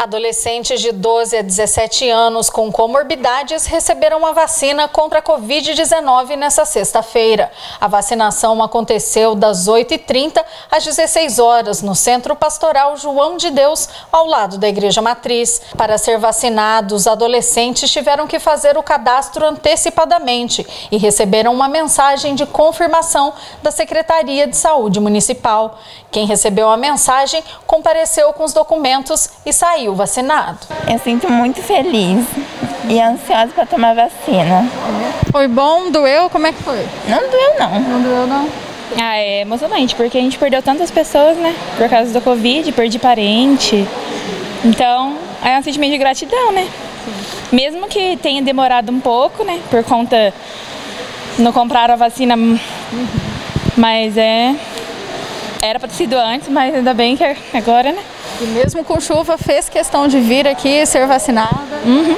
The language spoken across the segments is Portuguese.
Adolescentes de 12 a 17 anos com comorbidades receberam a vacina contra a Covid-19 nesta sexta-feira. A vacinação aconteceu das 8h30 às 16 horas no Centro Pastoral João de Deus, ao lado da Igreja Matriz. Para ser vacinados, adolescentes tiveram que fazer o cadastro antecipadamente e receberam uma mensagem de confirmação da Secretaria de Saúde Municipal. Quem recebeu a mensagem compareceu com os documentos e saiu saiu vacinado? Eu sinto muito feliz e ansiosa para tomar vacina. Foi bom? Doeu? Como é que foi? Não doeu não. Não doeu não? Ah, é emocionante, porque a gente perdeu tantas pessoas, né? Por causa do Covid, perdi parente. Então, é um sentimento de gratidão, né? Sim. Mesmo que tenha demorado um pouco, né? Por conta não comprar a vacina, uhum. mas é era para ter sido antes, mas ainda bem que agora, né? E mesmo com chuva, fez questão de vir aqui ser vacinada. Uhum.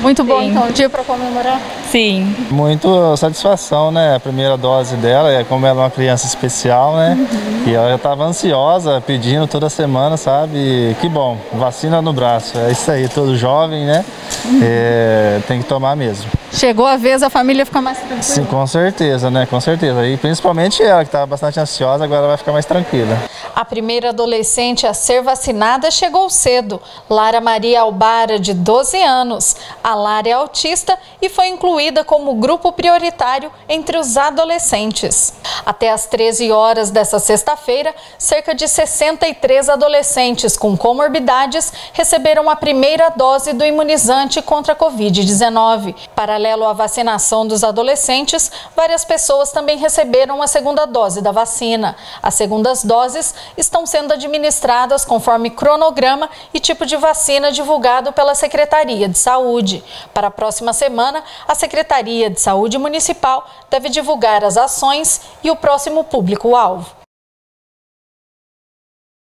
Muito bom, Sim. então, dia para comemorar? Sim. Muito satisfação, né? A primeira dose dela, é como ela é uma criança especial, né? Uhum. E ela já estava ansiosa, pedindo toda semana, sabe? que bom, vacina no braço. É isso aí, todo jovem, né? Uhum. É, tem que tomar mesmo. Chegou a vez a família ficar mais tranquila? Sim, com certeza, né? Com certeza. E principalmente ela, que estava bastante ansiosa, agora vai ficar mais tranquila. A primeira adolescente a ser vacinada chegou cedo. Lara Maria Albara, de 12 anos. A Lara é autista e foi incluída como grupo prioritário entre os adolescentes. Até às 13 horas dessa sexta-feira, cerca de 63 adolescentes com comorbidades receberam a primeira dose do imunizante contra a Covid-19. Paralelo à vacinação dos adolescentes, várias pessoas também receberam a segunda dose da vacina. As segundas doses estão sendo administradas conforme cronograma e tipo de vacina divulgado pela Secretaria de Saúde. Para a próxima semana, a Secretaria de Saúde Municipal deve divulgar as ações e o próximo público-alvo.